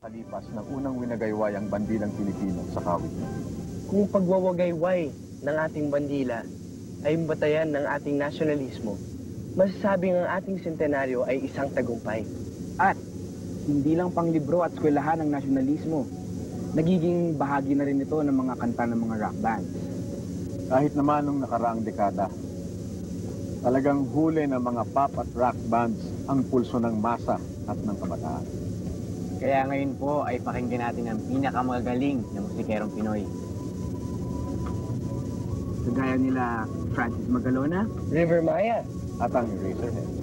Kalipas ng unang winagayway ang bandilang Pilipino sa kawit. Kung pagwawagayway ng ating bandila ay batayan ng ating nasyonalismo, masasabing ang ating sentenaryo ay isang tagumpay. At hindi lang panglibro at eskwelahan ng nasyonalismo. Nagiging bahagi na rin ito ng mga kanta ng mga rock bands. Kahit naman nung nakaraang dekada, talagang huli ng mga pop at rock bands ang pulso ng masa at ng kabataan. Kaya ngayon po ay pakinggan natin ang pinakamagaling na musikerong Pinoy. Kagaya nila Francis Magalona, River Maya, At ang Eraserheads.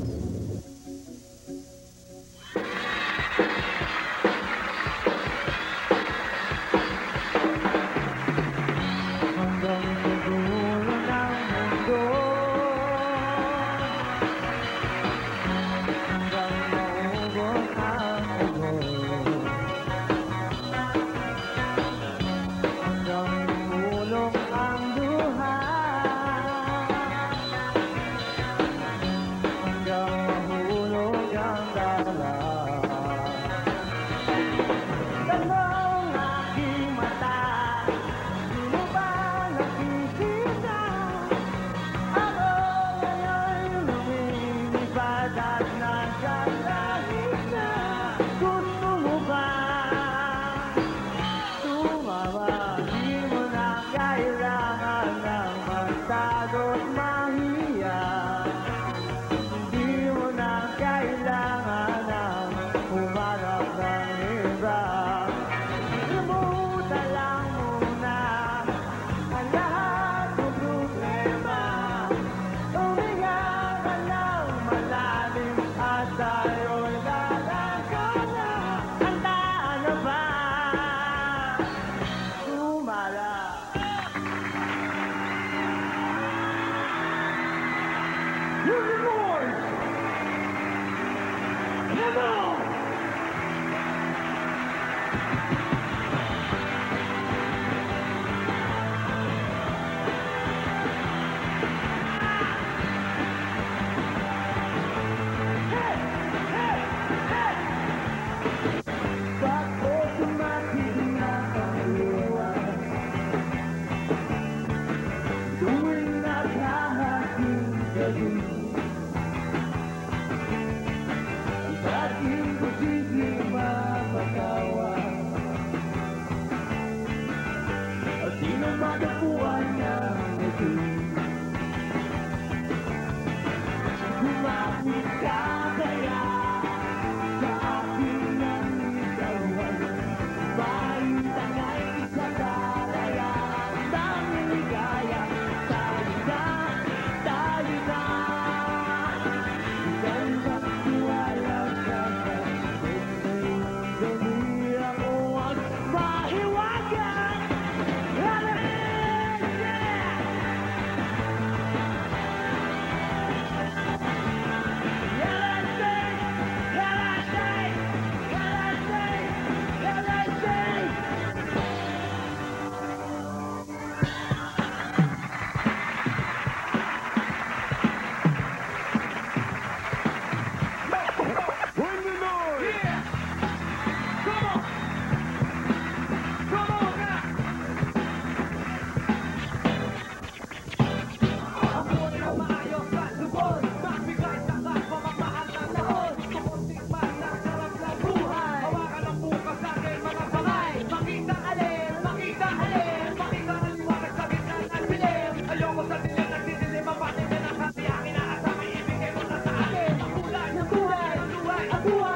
아, 앞으로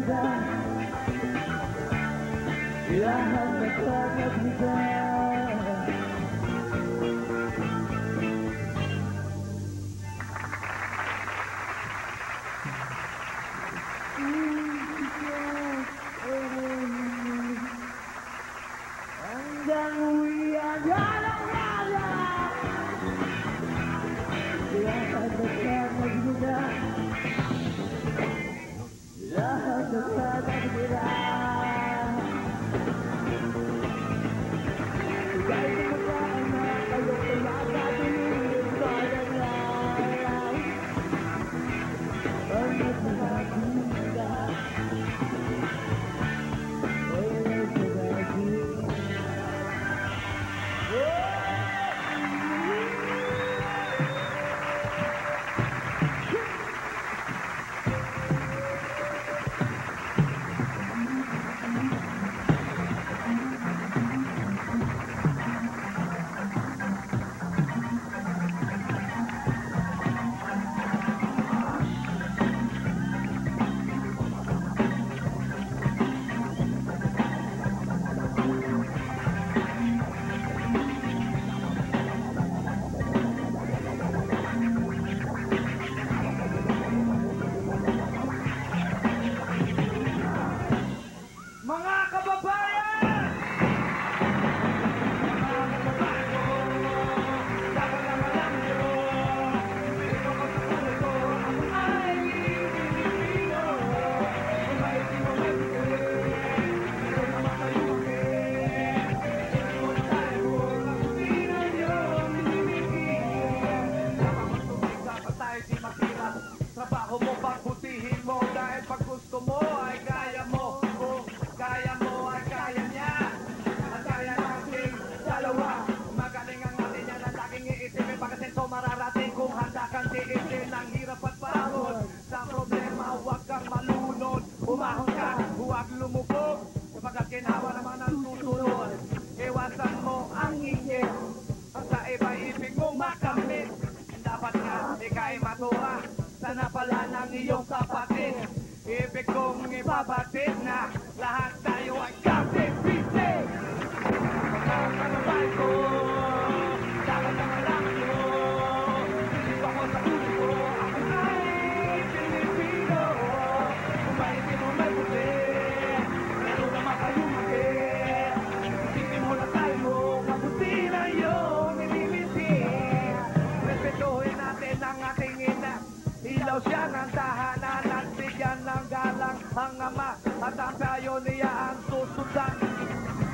vida, la más mejor vida.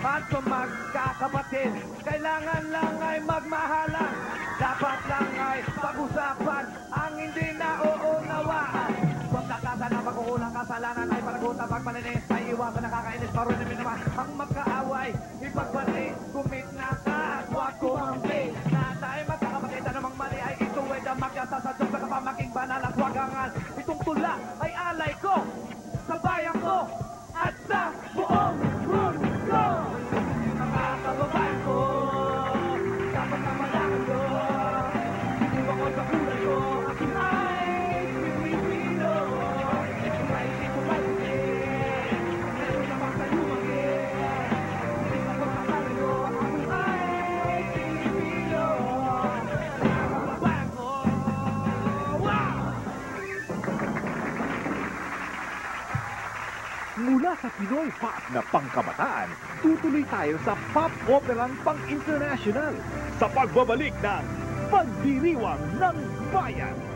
man o magkakapatid. Kailangan lang ay magmahalan Dapat lang ay pag-usapan Ang hindi na uunawaan Pagkakasa na pagkukulang kasalanan Ay panagutan pagpaninis Ay iwasan nakakainis Parunin naman ang magkaaway Ipagbalik Pinoy Pop na pangkabataan, tutuloy tayo sa pop operang pang-international sa pagbabalik ng Pagdiriwang ng Bayan.